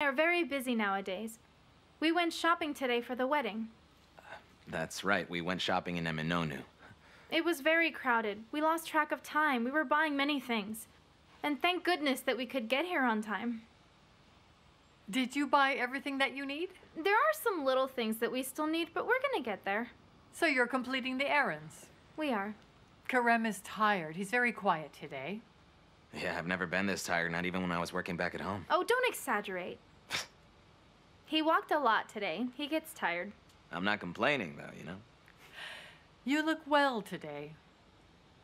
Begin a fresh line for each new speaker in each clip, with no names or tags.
are very busy nowadays. We went shopping today for the wedding.
That's right, we went shopping in Eminonu.
It was very crowded. We lost track of time. We were buying many things. And thank goodness that we could get here on time.
Did you buy everything that you need?
There are some little things that we still need, but we're gonna get there.
So you're completing the errands.
We are.
Kerim is tired. He's very quiet today.
Yeah, I've never been this tired, not even when I was working back at home.
Oh, don't exaggerate. He walked a lot today. He gets tired.
I'm not complaining, though, you know?
You look well today.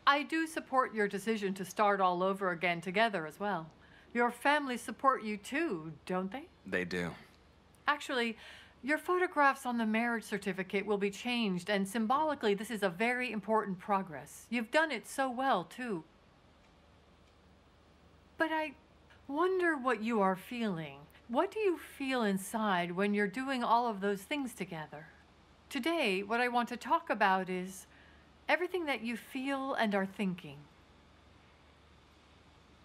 I do support your decision to start all over again together as well. Your family support you too, don't they?
They do.
Actually, your photographs on the marriage certificate will be changed, and symbolically, this is a very important progress. You've done it so well, too. But I wonder what you are feeling. What do you feel inside when you're doing all of those things together? Today, what I want to talk about is everything that you feel and are thinking.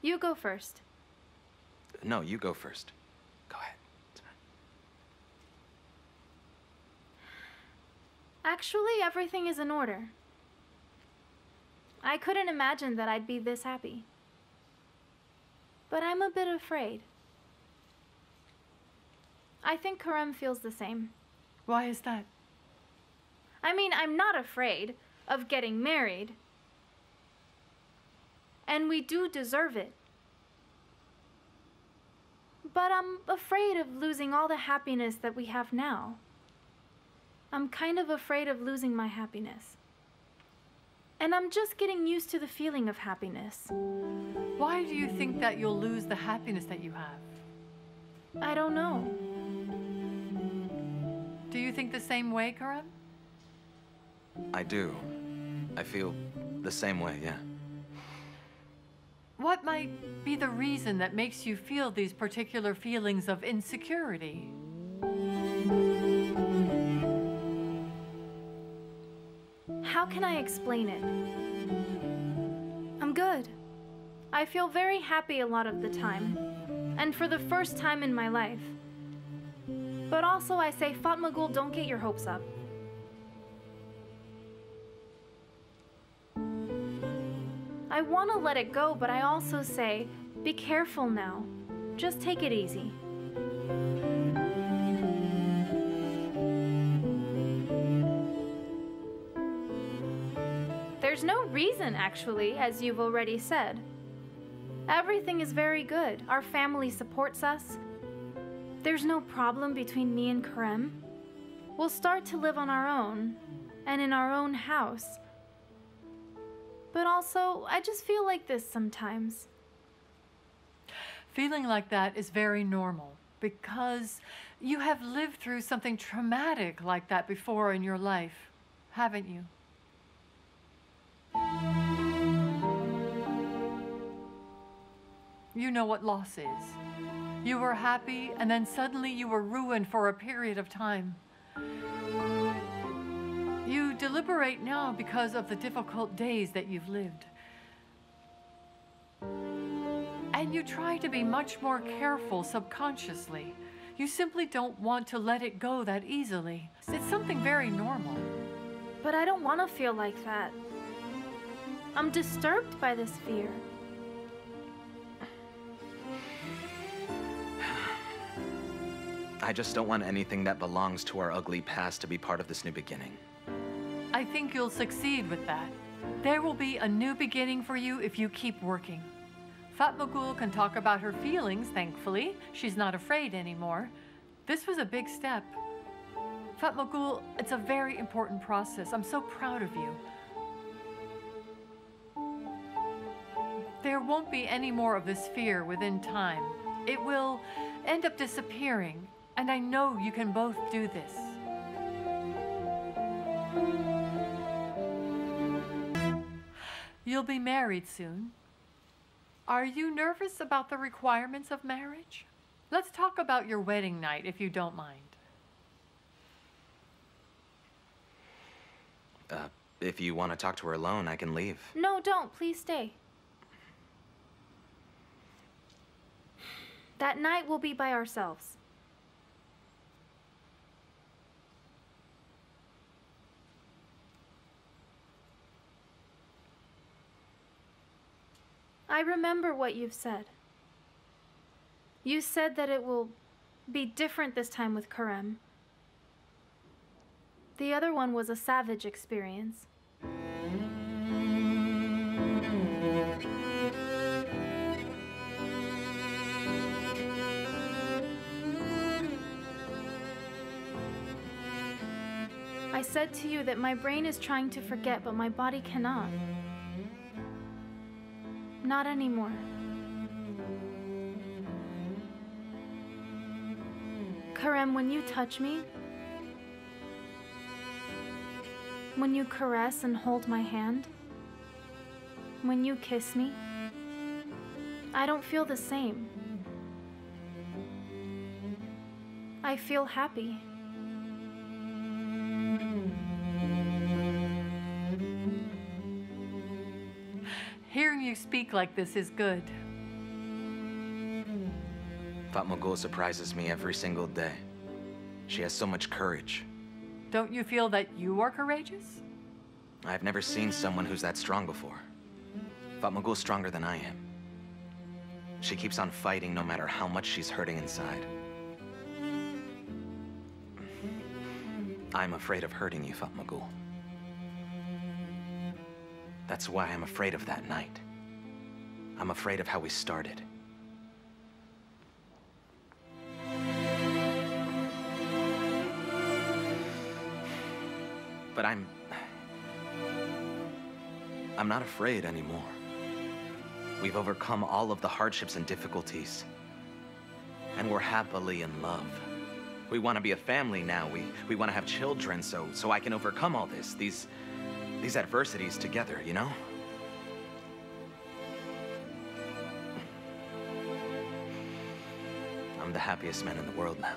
You go first.
No, you go first. Go ahead. It's fine.
Actually, everything is in order. I couldn't imagine that I'd be this happy. But I'm a bit afraid. I think Kerim feels the same.
Why is that?
I mean, I'm not afraid of getting married. And we do deserve it. But I'm afraid of losing all the happiness that we have now. I'm kind of afraid of losing my happiness. And I'm just getting used to the feeling of happiness.
Why do you think that you'll lose the happiness that you have?
I don't know.
Do you think the same way, Kerim?
I do. I feel the same way, yeah.
What might be the reason that makes you feel these particular feelings of insecurity?
How can I explain it? I'm good. I feel very happy a lot of the time, and for the first time in my life. But also, I say, Fatmagul, don't get your hopes up. I want to let it go, but I also say, be careful now. Just take it easy. There's no reason, actually, as you've already said. Everything is very good. Our family supports us. There's no problem between me and Kerim. We'll start to live on our own and in our own house. But also, I just feel like this sometimes.
Feeling like that is very normal because you have lived through something traumatic like that before in your life, haven't you? You know what loss is. You were happy, and then suddenly you were ruined for a period of time. You deliberate now because of the difficult days that you've lived. And you try to be much more careful subconsciously. You simply don't want to let it go that easily. It's something very normal.
But I don't want to feel like that. I'm disturbed by this fear.
I just don't want anything that belongs to our ugly past to be part of this new beginning.
I think you'll succeed with that. There will be a new beginning for you if you keep working. Fatma Fatmagul can talk about her feelings, thankfully. She's not afraid anymore. This was a big step. Fatma Fatmagul, it's a very important process. I'm so proud of you. There won't be any more of this fear within time. It will end up disappearing, and I know you can both do this. You'll be married soon. Are you nervous about the requirements of marriage? Let's talk about your wedding night if you don't mind.
Uh, if you want to talk to her alone, I can leave.
No, don't. Please stay. That night we'll be by ourselves. I remember what you've said. You said that it will be different this time with Kerim. The other one was a savage experience. I said to you that my brain is trying to forget, but my body cannot. Not anymore. Kerim, when you touch me, when you caress and hold my hand, when you kiss me, I don't feel the same. I feel happy.
Speak like this is good.
Fatmagul surprises me every single day. She has so much courage.
Don't you feel that you are courageous?
I've never seen someone who's that strong before. Fatmagul's stronger than I am. She keeps on fighting no matter how much she's hurting inside. I'm afraid of hurting you, Fatmagul. That's why I'm afraid of that night. I'm afraid of how we started. But I'm... I'm not afraid anymore. We've overcome all of the hardships and difficulties. And we're happily in love. We want to be a family now. We, we want to have children so, so I can overcome all this, these, these adversities together, you know? I'm the happiest man in the world now.